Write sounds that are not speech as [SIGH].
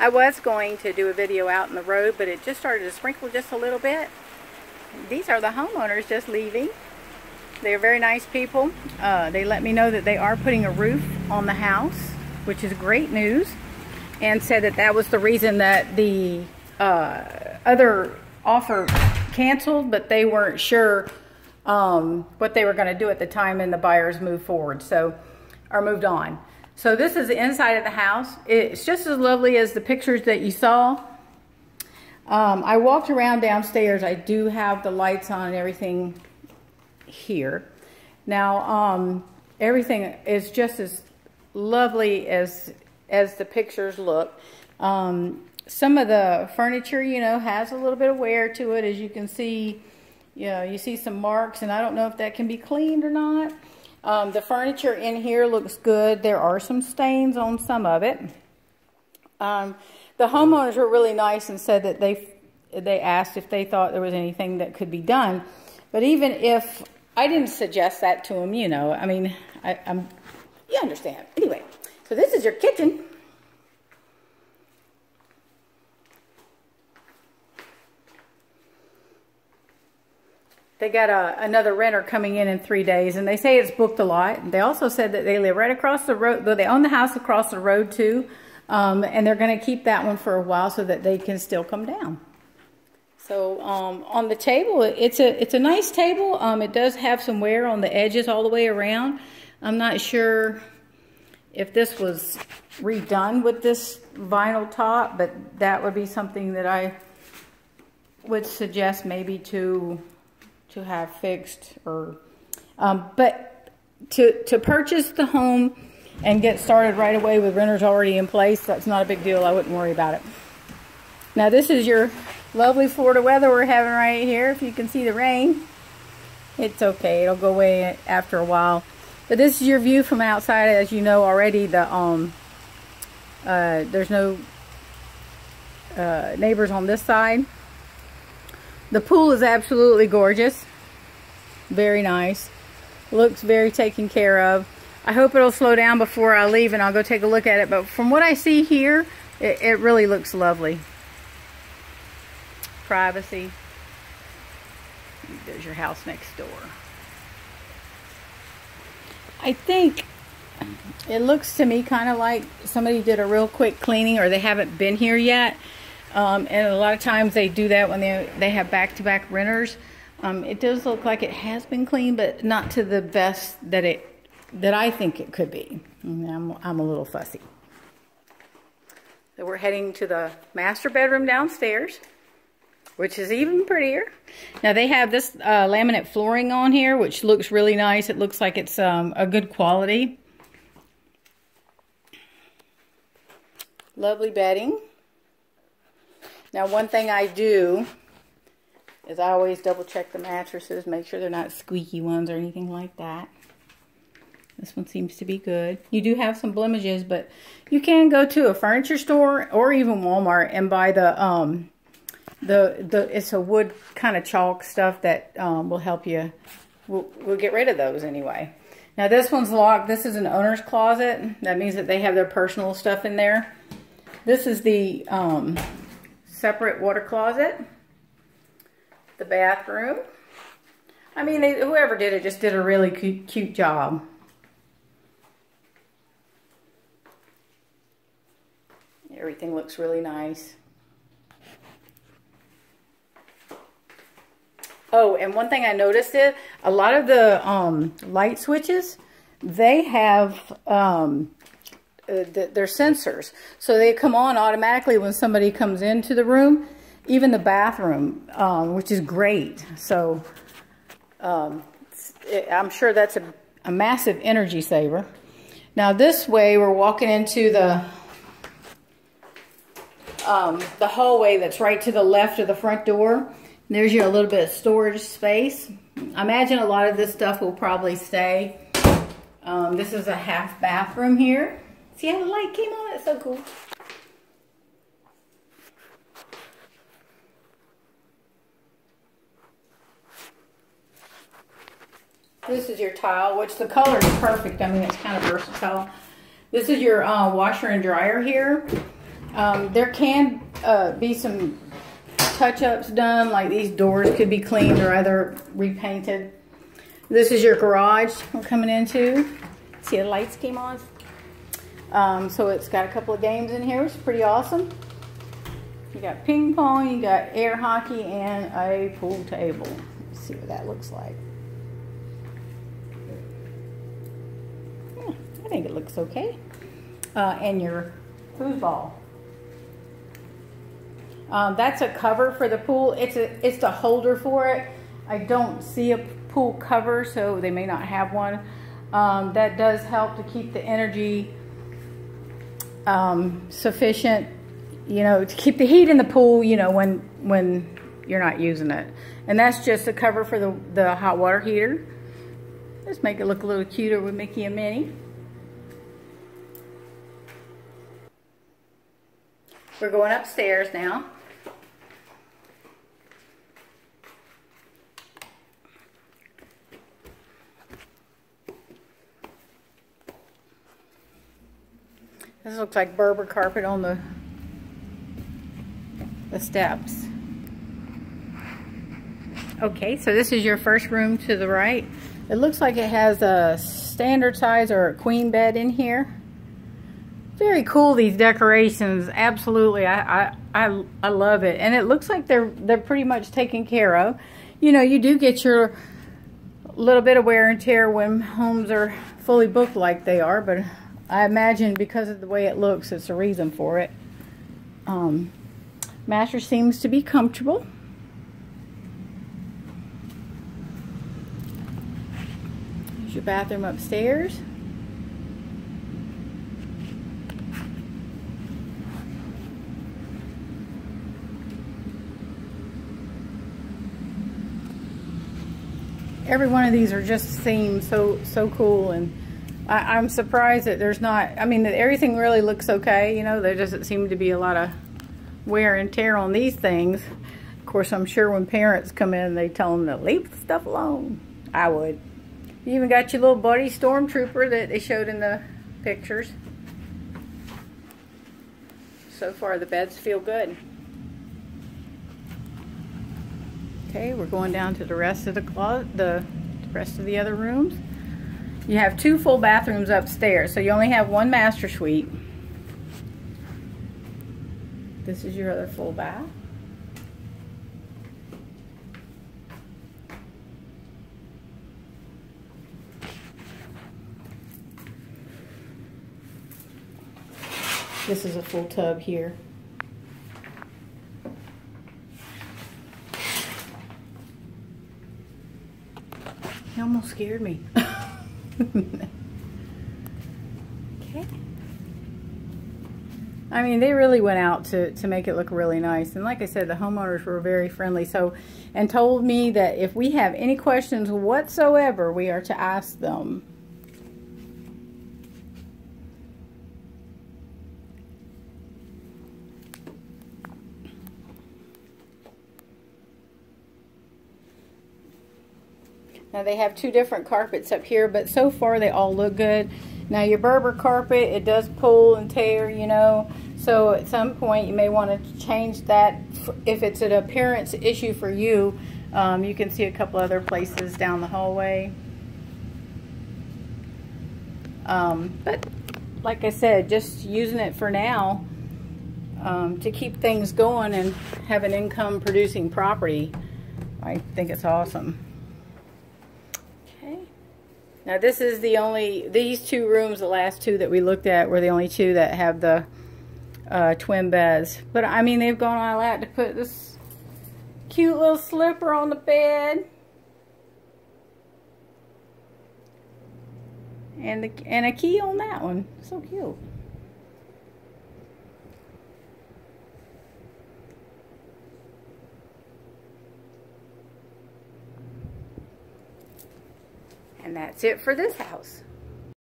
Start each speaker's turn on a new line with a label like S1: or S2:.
S1: I was going to do a video out in the road, but it just started to sprinkle just a little bit. These are the homeowners just leaving. They're very nice people. Uh, they let me know that they are putting a roof on the house, which is great news, and said that that was the reason that the uh, other offer canceled, but they weren't sure um, what they were going to do at the time and the buyers moved forward. So, or moved on. So this is the inside of the house. It's just as lovely as the pictures that you saw. Um, I walked around downstairs. I do have the lights on and everything here. Now, um, everything is just as lovely as as the pictures look. Um, some of the furniture, you know, has a little bit of wear to it, as you can see. You know, you see some marks, and I don't know if that can be cleaned or not. Um, the furniture in here looks good. There are some stains on some of it. Um, the homeowners were really nice and said that they they asked if they thought there was anything that could be done. But even if I didn't suggest that to them, you know, I mean, I, I'm, you understand. Anyway, so this is your kitchen. They got a, another renter coming in in three days, and they say it's booked a lot. They also said that they live right across the road, though they own the house across the road too, um, and they're going to keep that one for a while so that they can still come down. So um, on the table, it's a it's a nice table. Um, it does have some wear on the edges all the way around. I'm not sure if this was redone with this vinyl top, but that would be something that I would suggest maybe to to have fixed or um, but to to purchase the home and get started right away with renters already in place that's not a big deal. I wouldn't worry about it. Now this is your lovely Florida weather we're having right here. If you can see the rain it's okay. It'll go away after a while. But this is your view from outside as you know already the um uh, there's no uh, neighbors on this side the pool is absolutely gorgeous. Very nice. Looks very taken care of. I hope it'll slow down before I leave and I'll go take a look at it. But from what I see here, it, it really looks lovely. Privacy. There's your house next door. I think it looks to me kind of like somebody did a real quick cleaning or they haven't been here yet um, and a lot of times they do that when they, they have back-to-back -back renters. Um, it does look like it has been cleaned, but not to the best that it that I think it could be. I'm, I'm a little fussy. So we're heading to the master bedroom downstairs, which is even prettier. Now they have this uh, laminate flooring on here, which looks really nice. It looks like it's um, a good quality. Lovely bedding. Now, one thing I do is I always double check the mattresses, make sure they're not squeaky ones or anything like that. This one seems to be good. You do have some blemishes, but you can go to a furniture store or even Walmart and buy the um the the it's a wood kind of chalk stuff that um, will help you. We'll, we'll get rid of those anyway. Now this one's locked. This is an owner's closet. That means that they have their personal stuff in there. This is the um, separate water closet, the bathroom. I mean, they, whoever did it just did a really cute, cute job. Everything looks really nice. Oh, and one thing I noticed is a lot of the um, light switches, they have um, uh, they're sensors. So they come on automatically when somebody comes into the room, even the bathroom, um, which is great. So um, it, I'm sure that's a, a massive energy saver. Now this way we're walking into the um, the hallway that's right to the left of the front door. There's your little bit of storage space. I imagine a lot of this stuff will probably stay. Um, this is a half bathroom here. See how the light came on? It's so cool. This is your tile, which the color is perfect. I mean, it's kind of versatile. This is your uh, washer and dryer here. Um, there can uh, be some touch-ups done, like these doors could be cleaned or either repainted. This is your garage we're coming into. See the lights came on? Um, so it's got a couple of games in here, which is pretty awesome. You got ping pong, you got air hockey, and a pool table. Let's see what that looks like. Yeah, I think it looks okay. Uh, and your foosball. Um, that's a cover for the pool. It's a it's the holder for it. I don't see a pool cover, so they may not have one. Um, that does help to keep the energy um, sufficient, you know, to keep the heat in the pool, you know, when when you're not using it. And that's just a cover for the, the hot water heater. Let's make it look a little cuter with Mickey and Minnie. We're going upstairs now. This looks like Berber carpet on the the steps. Okay, so this is your first room to the right. It looks like it has a standard size or a queen bed in here. Very cool, these decorations. Absolutely, I, I, I, I love it. And it looks like they're, they're pretty much taken care of. You know, you do get your little bit of wear and tear when homes are fully booked like they are, but I imagine because of the way it looks, it's a reason for it. Um, seems to be comfortable. Here's your bathroom upstairs. Every one of these are just seem so so cool and I, am surprised that there's not, I mean, that everything really looks okay. You know, there doesn't seem to be a lot of wear and tear on these things. Of course, I'm sure when parents come in, they tell them to leave the stuff alone. I would. You even got your little buddy stormtrooper that they showed in the pictures. So far, the beds feel good. Okay, we're going down to the rest of the closet, the rest of the other rooms. You have two full bathrooms upstairs, so you only have one master suite. This is your other full bath. This is a full tub here. He almost scared me. [LAUGHS] okay. I mean, they really went out to, to make it look really nice. And like I said, the homeowners were very friendly. So, and told me that if we have any questions whatsoever, we are to ask them. Now they have two different carpets up here, but so far they all look good. Now your Berber carpet, it does pull and tear, you know. So at some point you may want to change that if it's an appearance issue for you. Um, you can see a couple other places down the hallway. Um, but like I said, just using it for now um, to keep things going and have an income producing property. I think it's awesome. Now this is the only, these two rooms, the last two that we looked at were the only two that have the uh, twin beds. But I mean, they've gone all out to put this cute little slipper on the bed. And, the, and a key on that one. So cute. And that's it for this house.